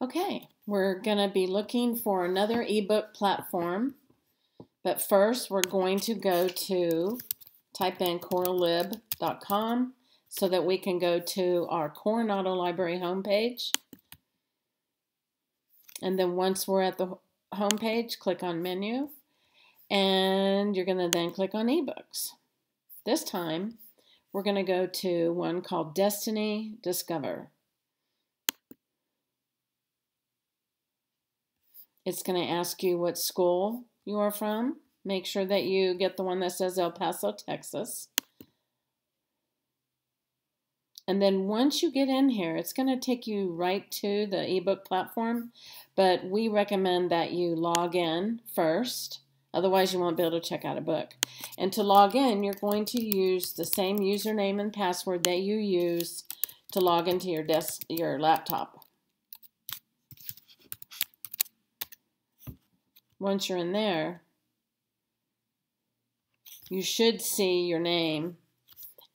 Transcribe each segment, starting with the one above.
Okay, we're going to be looking for another ebook platform, but first we're going to go to type in corallib.com so that we can go to our Coronado Library homepage. And then once we're at the homepage, click on menu, and you're going to then click on ebooks. This time, we're going to go to one called Destiny Discover. It's going to ask you what school you are from. Make sure that you get the one that says El Paso, Texas. And then once you get in here, it's going to take you right to the ebook platform, but we recommend that you log in first. Otherwise, you won't be able to check out a book. And to log in, you're going to use the same username and password that you use to log into your desk, your laptop. Once you're in there, you should see your name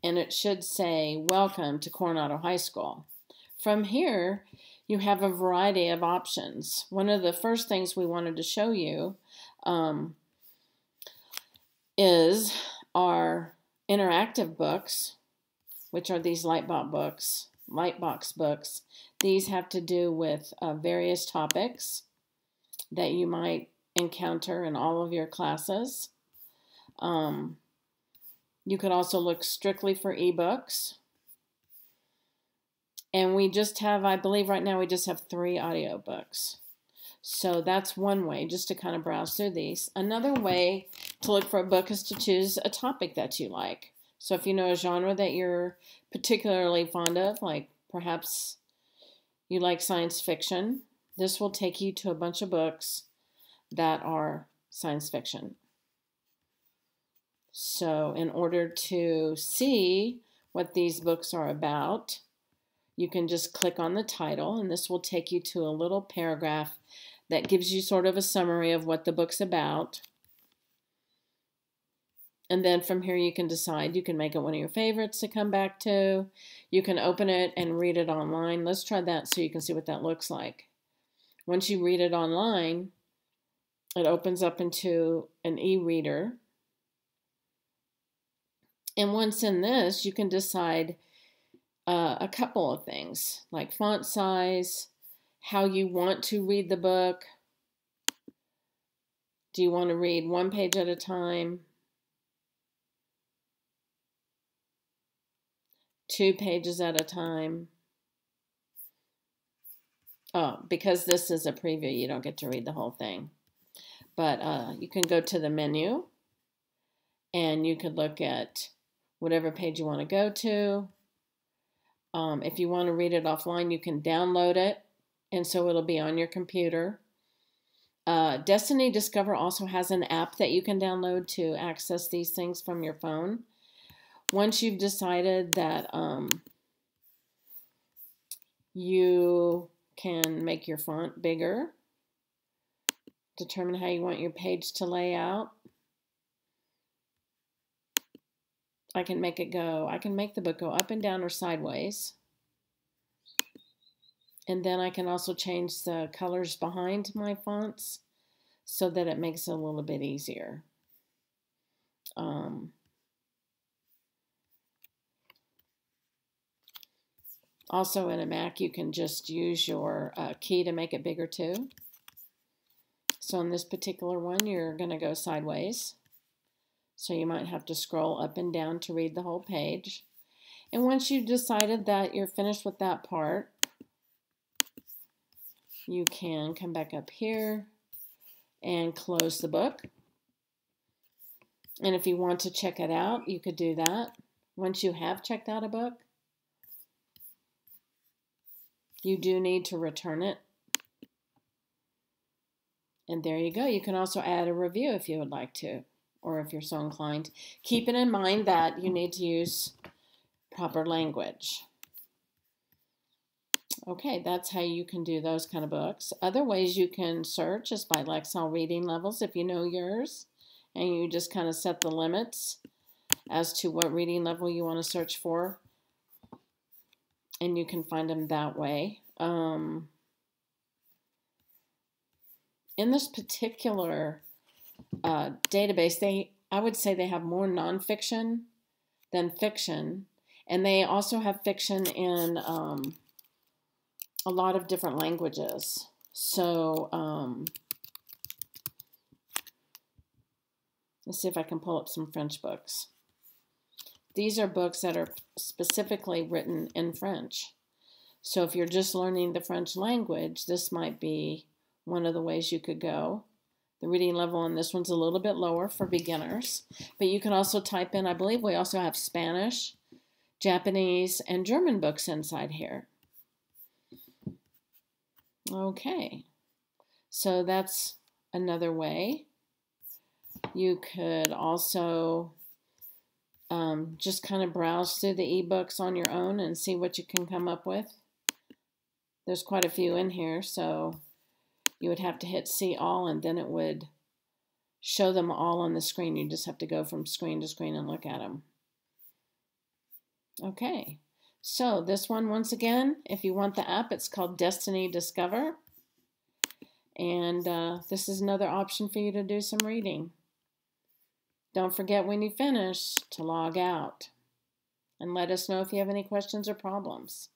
and it should say, Welcome to Coronado High School. From here, you have a variety of options. One of the first things we wanted to show you um, is our interactive books, which are these Lightbox books. Lightbox books. These have to do with uh, various topics that you might encounter in all of your classes. Um, you could also look strictly for ebooks. And we just have, I believe right now we just have three audiobooks. So that's one way, just to kind of browse through these. Another way to look for a book is to choose a topic that you like. So if you know a genre that you're particularly fond of, like perhaps you like science fiction, this will take you to a bunch of books that are science fiction. So, in order to see what these books are about, you can just click on the title, and this will take you to a little paragraph that gives you sort of a summary of what the book's about. And then from here, you can decide. You can make it one of your favorites to come back to. You can open it and read it online. Let's try that so you can see what that looks like. Once you read it online, it opens up into an e-reader. And once in this, you can decide uh, a couple of things like font size, how you want to read the book. Do you want to read one page at a time? Two pages at a time? Oh, because this is a preview, you don't get to read the whole thing. But uh, you can go to the menu and you could look at whatever page you want to go to. Um, if you want to read it offline, you can download it, and so it'll be on your computer. Uh, Destiny Discover also has an app that you can download to access these things from your phone. Once you've decided that um, you can make your font bigger, Determine how you want your page to lay out. I can make it go, I can make the book go up and down or sideways. And then I can also change the colors behind my fonts so that it makes it a little bit easier. Um, also in a Mac, you can just use your uh, key to make it bigger too. So in this particular one, you're going to go sideways. So you might have to scroll up and down to read the whole page. And once you've decided that you're finished with that part, you can come back up here and close the book. And if you want to check it out, you could do that. Once you have checked out a book, you do need to return it and there you go. You can also add a review if you would like to, or if you're so inclined. Keeping in mind that you need to use proper language. Okay, that's how you can do those kind of books. Other ways you can search is by Lexile reading levels if you know yours, and you just kind of set the limits as to what reading level you want to search for, and you can find them that way. Um, in this particular uh, database, they I would say they have more nonfiction than fiction, and they also have fiction in um, a lot of different languages. So um, let's see if I can pull up some French books. These are books that are specifically written in French. So if you're just learning the French language, this might be one of the ways you could go. The reading level on this one's a little bit lower for beginners, but you can also type in, I believe we also have Spanish, Japanese, and German books inside here. Okay, so that's another way. You could also um, just kind of browse through the ebooks on your own and see what you can come up with. There's quite a few in here, so you would have to hit see all and then it would show them all on the screen. You just have to go from screen to screen and look at them. Okay, so this one, once again, if you want the app, it's called Destiny Discover. And uh, this is another option for you to do some reading. Don't forget when you finish to log out and let us know if you have any questions or problems.